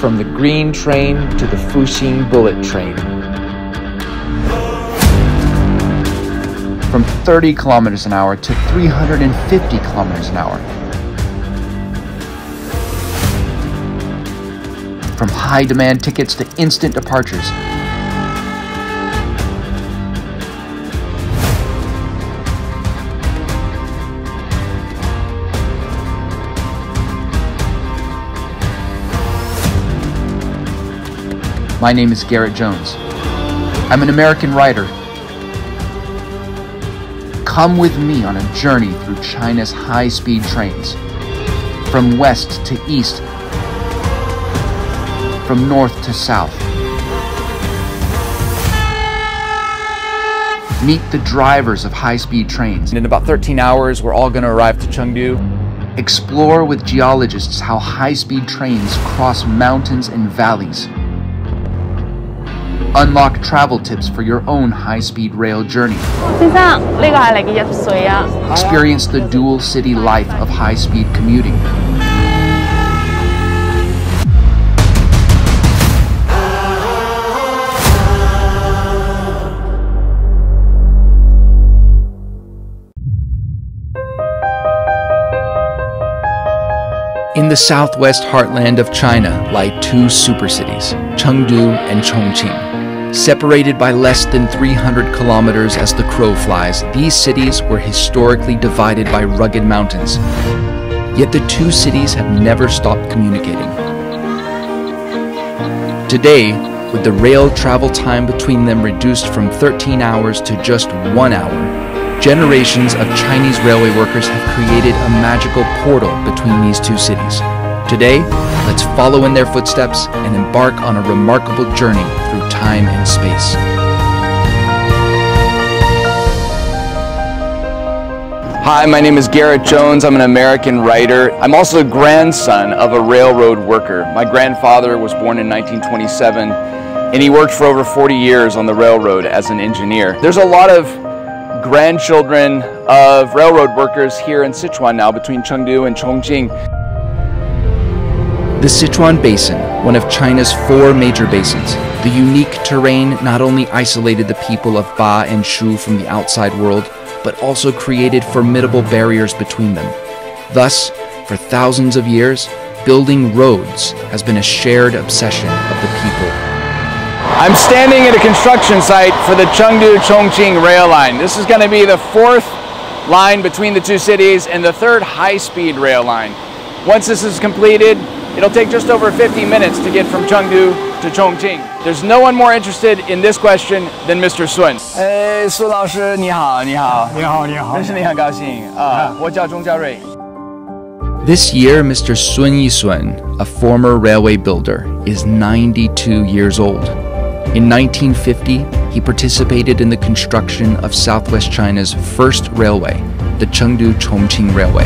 from the green train to the Fuxing bullet train. From 30 kilometers an hour to 350 kilometers an hour. From high demand tickets to instant departures. My name is Garrett Jones. I'm an American writer. Come with me on a journey through China's high speed trains. From west to east, from north to south. Meet the drivers of high speed trains. And In about 13 hours, we're all going to arrive to Chengdu. Explore with geologists how high speed trains cross mountains and valleys unlock travel tips for your own high-speed rail journey. Experience the dual city life of high-speed commuting. In the southwest heartland of China lie two supercities, Chengdu and Chongqing. Separated by less than 300 kilometers as the crow flies, these cities were historically divided by rugged mountains. Yet the two cities have never stopped communicating. Today, with the rail travel time between them reduced from 13 hours to just one hour, generations of Chinese railway workers have created a magical portal between these two cities. Today, let's follow in their footsteps and embark on a remarkable journey through time and space. Hi, my name is Garrett Jones. I'm an American writer. I'm also the grandson of a railroad worker. My grandfather was born in 1927 and he worked for over 40 years on the railroad as an engineer. There's a lot of grandchildren of railroad workers here in Sichuan now between Chengdu and Chongqing. The Sichuan Basin, one of China's four major basins, the unique terrain not only isolated the people of Ba and Shu from the outside world, but also created formidable barriers between them. Thus, for thousands of years, building roads has been a shared obsession of the people. I'm standing at a construction site for the Chengdu Chongqing rail line. This is going to be the fourth line between the two cities and the third high speed rail line. Once this is completed, It'll take just over 50 minutes to get from Chengdu to Chongqing. There's no one more interested in this question than Mr. Sun. 哎，孙老师你好，你好，你好，你好，认识你很高兴啊，我叫钟嘉瑞。This year, Mr. Sun Yisuan, a former railway builder, is 92 years old. In 1950, he participated in the construction of Southwest China's first railway, the Chengdu Chongqing Railway.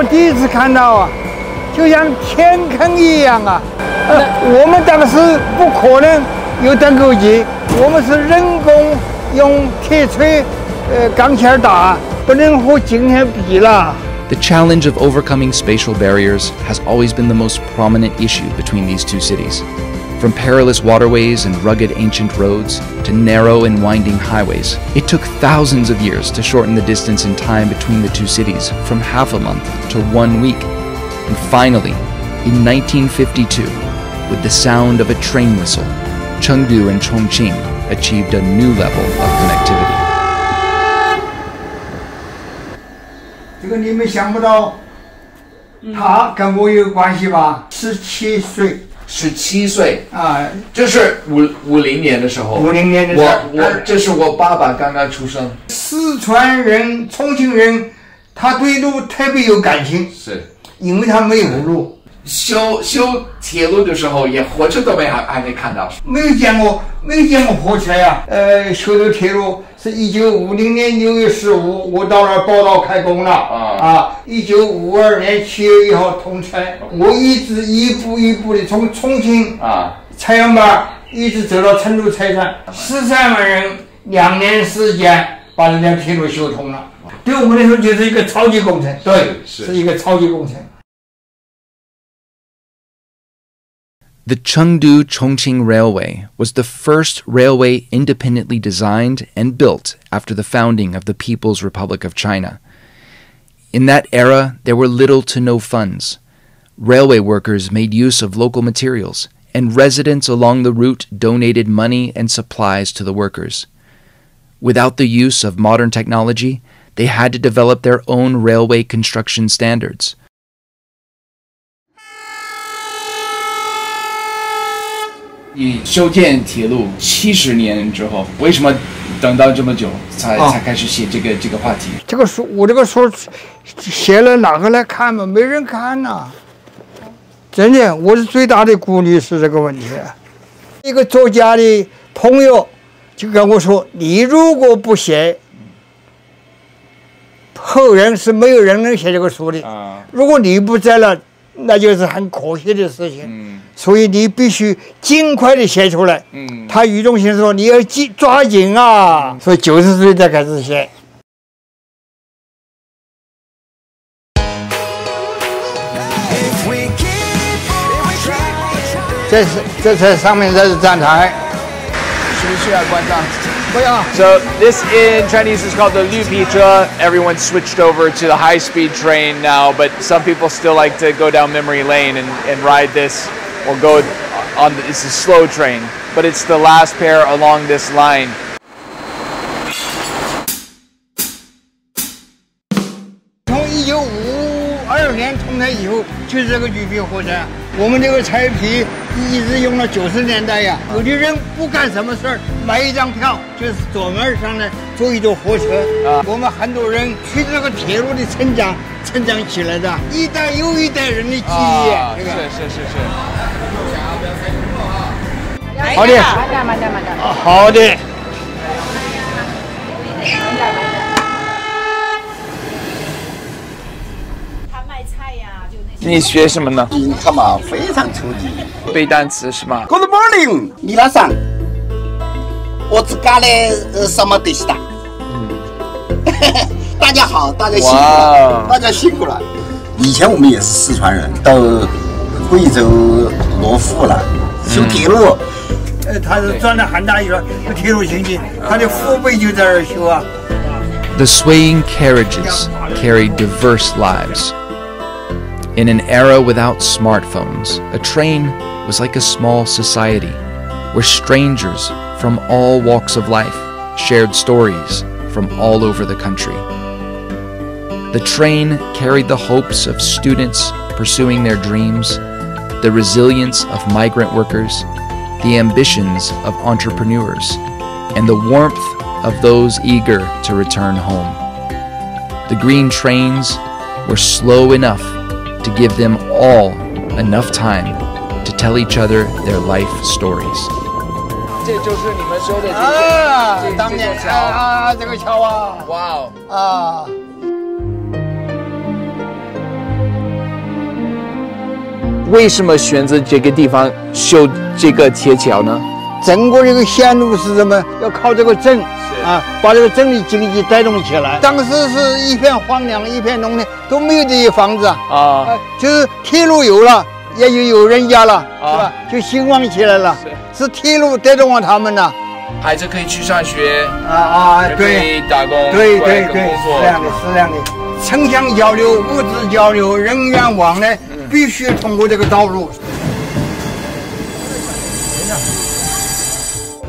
我第一次看到啊，就像天坑一样啊！呃，我们当时不可能有登沟机，我们是人工用铁锤、呃钢钎打，不能和今天比了。The challenge of overcoming spatial barriers has always been the most prominent issue between these two cities. From perilous waterways and rugged ancient roads to narrow and winding highways, it took thousands of years to shorten the distance in time between the two cities from half a month to one week. And finally, in 1952, with the sound of a train whistle, Chengdu and Chongqing achieved a new level of connectivity. 这个你们想不到，他跟我有关系吧？十七岁。 十七岁。啊，这是五五零年的时候。五零年的时候，我我这是我爸爸刚刚出生。四川人、重庆人他对路特别有感情，是。因为他没有路，修修铁路的时候，也火车都没还还没看到。没有见过，没有见过火车呀。呃，修的铁路是一九五零年六月十五，我到那儿报道开工了啊啊！一九五二年七月一号通车，我一直一步一步的从重庆啊，采样板一直走到成都车站，十三万人两年时间把这条铁路修通了。对我们来说就是一个超级工程，对，是是一个超级工程。The Chengdu Chongqing Railway was the first railway independently designed and built after the founding of the People's Republic of China. In that era, there were little to no funds. Railway workers made use of local materials, and residents along the route donated money and supplies to the workers. Without the use of modern technology, they had to develop their own railway construction standards. 你修建铁路七十年之后，为什么等到这么久才、啊才开始写这个这个话题？这个书，我这个书写了，哪个来看嘛？没人看呐、真的，我是最大的顾虑是这个问题。一个作家的朋友就跟我说：“你如果不写，后人是没有人能写这个书的。啊，如果你不在了，那就是很可惜的事情。嗯所以你必须尽快的写出来。嗯，他语重心长说：“你要紧抓紧啊！”所以九十岁才开始写。这是这是上面这是站台，需不需要关上？不要 So this in Chinese is called the Liu Pi Zhe. Everyone switched over to the high-speed train now, but some people still like to go down memory lane and, and ride this or go on. The, it's a slow train, but it's the last pair along this line. 从一九五二年通车以后，就是这个绿皮火车。 我们这个彩皮一直用到九十年代呀。有的人不干什么事儿，买一张票就是左门上来坐一坐火车。啊我们很多人随着这个铁路的成长，成长起来的，一代又一代人的记忆。啊，这个是是是是。好的，慢点，慢点，慢点。好的。卖菜呀，就那些。你学什么呢？你看嘛非常初级。背单词是吗？Good morning，你拉上。我只干了呃什么东西的？大家好，大家辛苦哇了，大家辛苦了。以前我们也是四川人，到贵州罗湖了，修铁路。呃，他是赚了很大一个铁路经济，他的父辈就在这儿修啊。The swaying carriages carried diverse lives. In an era without smartphones, a train was like a small society where strangers from all walks of life shared stories from all over the country. The train carried the hopes of students pursuing their dreams, the resilience of migrant workers, the ambitions of entrepreneurs, and the warmth of those eager to return home. The green trains were slow enough to give them all enough time to tell each other their life stories. 这就是你们修的这啊这，当年这座桥。啊啊，这个桥啊哇哦！啊。为什么选择这个地方修这个铁桥呢？整个这个线路是什么？要靠这个镇 啊，把这个镇的经济带动起来。当时是一片荒凉，一片农田，都没有这些房子啊。就是铁路有了，也就有人家了，是啊吧？就兴旺起来了。是是铁路带动了他们呢。孩子可以去上学，啊啊，对。以打工，对对对，是这样的，是这样的。城乡交流、物资交流、人员往来，必须通过这个道路。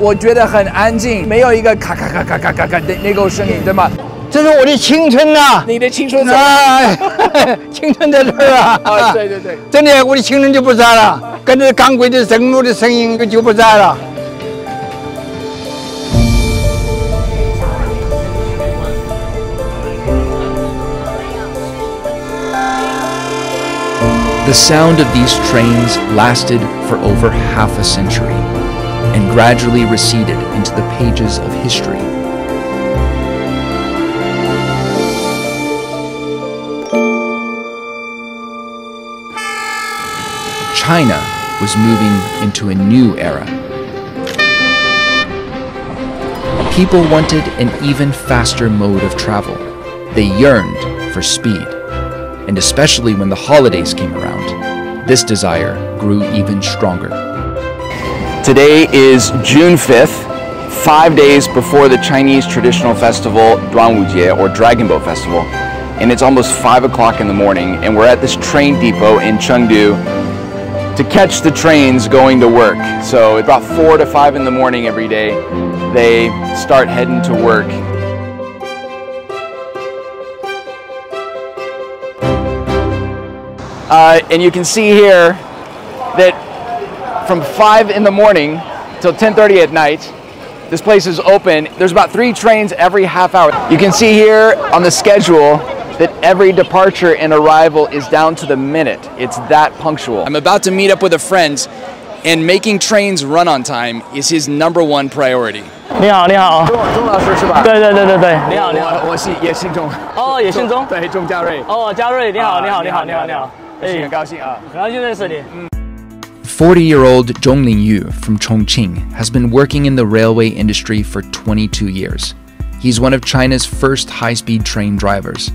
我觉得很安静，没有一个咔咔咔咔咔咔咔的那个声音，对吗？这是我的青春呐、啊！你的青春在、啊，青春在这儿啊！啊，对对对，真的，我的青春就不在了，跟着钢轨的震路的声音就不在了。The sound of these trains lasted for over half a century and gradually receded into the pages of history. China was moving into a new era. People wanted an even faster mode of travel. They yearned for speed. And especially when the holidays came around, this desire grew even stronger. Today is June 5th, five days before the Chinese traditional festival Duanwujie or Dragon Boat Festival. And it's almost 5 o'clock in the morning, and we're at this train depot in Chengdu to catch the trains going to work. So about 4 to 5 in the morning every day, they start heading to work. Uh, and you can see here that from 5 in the morning till 10.30 at night, this place is open. There's about three trains every half hour. You can see here on the schedule that every departure and arrival is down to the minute. It's that punctual. I'm about to meet up with a friend, and making trains run on time is his number one priority. 你好，你好。钟老师是吧？对对对对对，你好，你好。我我姓也姓钟。哦，也姓钟。对，钟嘉瑞。哦，嘉瑞，你好，你好，你好，你好，你好。哎，很高兴啊，很高兴认识你。 40 year old Zhong Lingyu from Chongqing has been working in the railway industry for 22 years. He's one of China's first high speed train drivers.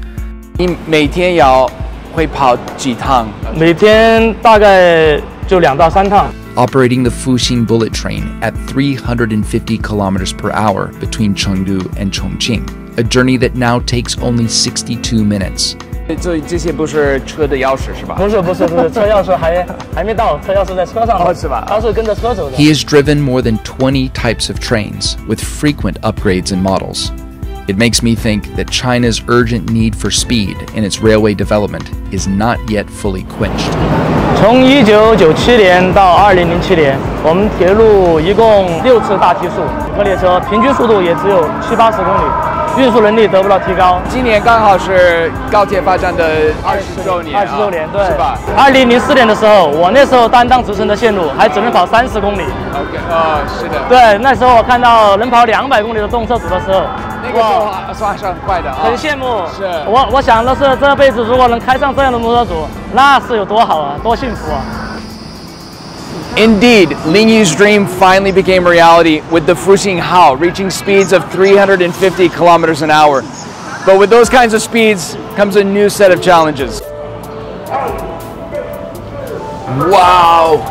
你每天要会跑几趟？每天大概就两到三趟。 Operating the Fuxing bullet train at 350 kilometers per hour between Chengdu and Chongqing, a journey that now takes only 62 minutes. 这这些不是车的钥匙是吧？不是不是不是，车钥匙还还没到，车钥匙在车上呢。哦是吧他是跟着车走的。 He has driven more than 20 types of trains with frequent upgrades and models. It makes me think that China's urgent need for speed in its railway development is not yet fully quenched. 从一九九七年到二零零七年，我们铁路一共六次大提速，和列车平均速度也只有七八十公里， 运输能力得不到提高。今年刚好是高铁发展的二十周年啊，二十周年，对，是吧二零零四年的时候，我那时候担当直升的线路还只能跑三十公里。？OK，啊，是的，对，那时候我看到能跑两百公里的动车组的时候，那个时候啊算是很快的啊，很羡慕。是我我想的是这辈子如果能开上这样的摩托组，那是有多好啊，多幸福啊！Indeed, Lingyu's dream finally became reality with the Fuxing Hao reaching speeds of 350 kilometers an hour. But with those kinds of speeds comes a new set of challenges. Wow!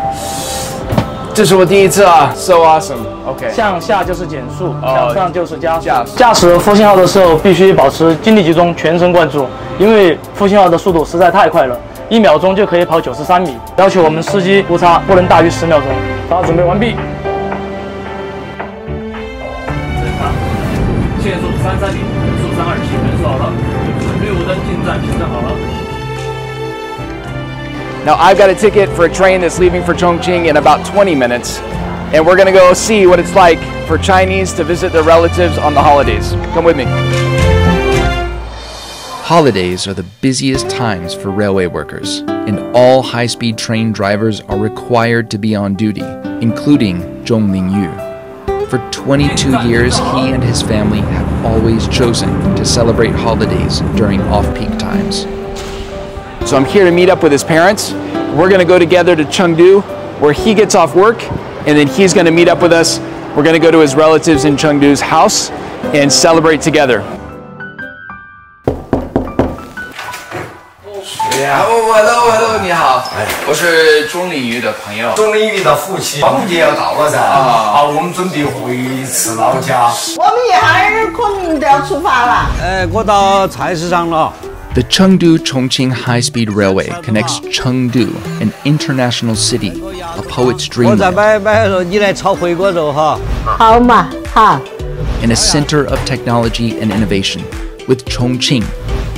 This is the first time. So awesome. OK，向下就是减速，向上就是加速。驾驶复兴号的时候必须保持精力集中，全神贯注，因为复兴号的速度实在太快了。一秒钟就可以跑九十三米，要求我们司机误差不能大于十秒钟。好，准备完毕。限速三三零，人速三二七，人速好了，绿雾灯进站，行车好了。 Now I've got a ticket for a train that's leaving for Chongqing in about 20 minutes, and we're gonna go see what it's like for Chinese to visit their relatives on the holidays. Come with me. Holidays are the busiest times for railway workers, and all high speed train drivers are required to be on duty, including Zhong Lingyu. For 22 years, he and his family have always chosen to celebrate holidays during off peak times. So I'm here to meet up with his parents. We're gonna go together to Chengdu, where he gets off work, and then he's gonna meet up with us. We're gonna go to his relatives in Chengdu's house and celebrate together. Hello hello，你好，我是钟林玉的朋友。钟林玉的父亲端午节要到了噻，啊，我们准备回次老家。我们一会儿可能就要出发了。哎，我到菜市场了。The Chengdu Chongqing High Speed Railway connects Chengdu, an international city, a poet's dreamland, 买买的时候，你来炒回锅肉哈。好嘛，好。and a center of technology and innovation. With Chongqing,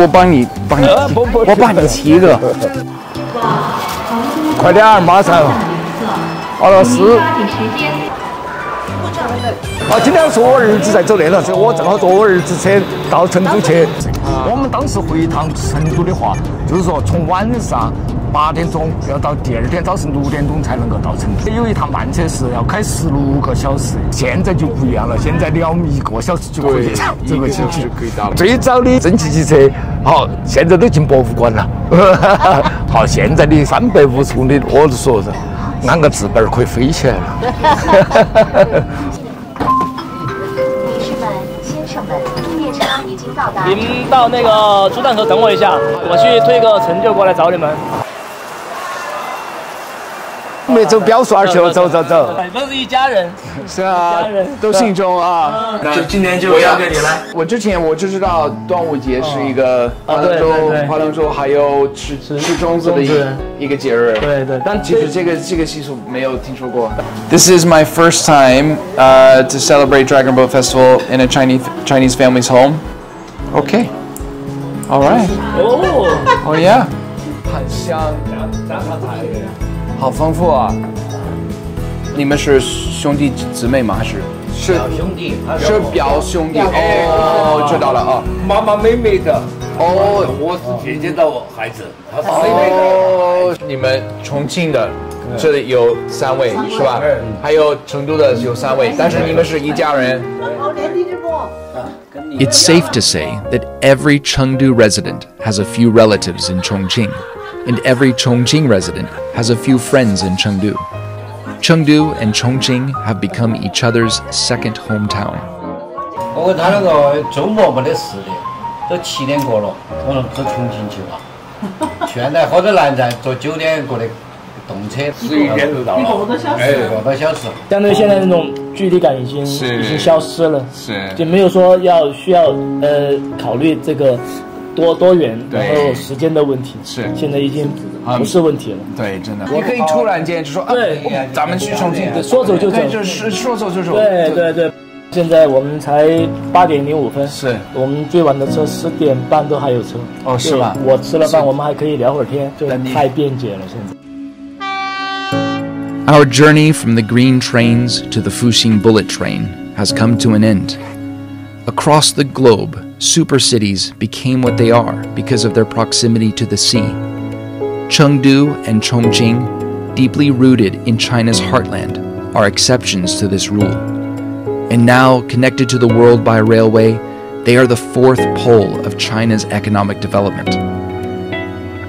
我帮你，帮你，我帮你骑一个。快点，马上。俄罗斯。啊，今天是我儿子在走那辆车，我正好坐我儿子车到成都去。我们当时回一趟成都的话，就是说从晚上八点钟要到第二天早晨六点钟才能够到成都。有一趟慢车是要开十六个小时，现在就不一样了，现在两一个小时就可以走过 去就可以到了。最早的蒸汽机车，好，现在都进博物馆了。好，现在的三百五十公里，我就说是安个翅膀儿可以飞起来了。您到那个出站口等我一下，我去推个成就过来找你们。没走标速二去了，走走走。我们是一家人，是啊家人，都姓钟啊。就今年就交给你了。我之前我就知道端午节是一个划龙舟对对对，划龙舟还有吃吃粽子的一一个节日。对对，但其实这个这个习俗没有听说过。This is my first time uh, to celebrate Dragon Boat Festival in a Chinese Chinese family's home. Okay. All right. 哦，Oh yeah. 很香，好丰富啊！你们是兄弟姊妹吗？还是是兄弟，是表兄弟？哦，知道了啊。妈妈妹妹的，哦，我是姐姐的孩子，他是妹妹的。哦，你们重庆的这里有三位是吧？还有成都的有三位，但是你们是一家人。It's safe to say that every Chengdu resident has a few relatives in Chongqing, and every Chongqing resident has a few friends in Chengdu. Chengdu and Chongqing have become each other's second hometown. 动车，十一点就到了，哎，一个多小时。相对现在那种距离感已经是。已经消失了，是。就没有说要需要呃考虑这个多多远，然后时间的问题，是。现在已经不是问题了。对，真的，你可以突然间就说对，咱们去重庆，说走就走。就是说走就走。对对对，现在我们才八点零五分，是。我们最晚的车十点半都还有车。哦是吧我吃了饭，我们还可以聊会儿天，就太便捷了。现在。Our journey from the green trains to the Fuxing bullet train has come to an end. Across the globe, super cities became what they are because of their proximity to the sea. Chengdu and Chongqing, deeply rooted in China's heartland, are exceptions to this rule. And now, connected to the world by railway, they are the fourth pole of China's economic development.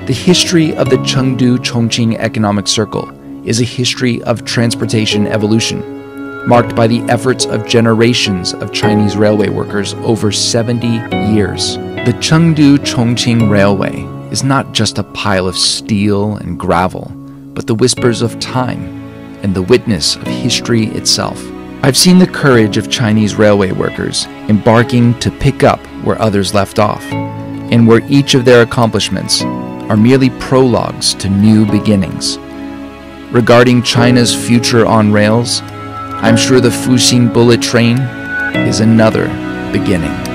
The history of the Chengdu Chongqing Economic Circle is a history of transportation evolution, marked by the efforts of generations of Chinese railway workers over 70 years. The Chengdu Chongqing Railway is not just a pile of steel and gravel, but the whispers of time and the witness of history itself. I've seen the courage of Chinese railway workers embarking to pick up where others left off, and where each of their accomplishments are merely prologues to new beginnings. Regarding China's future on rails, I'm sure the Fuxing bullet train is another beginning.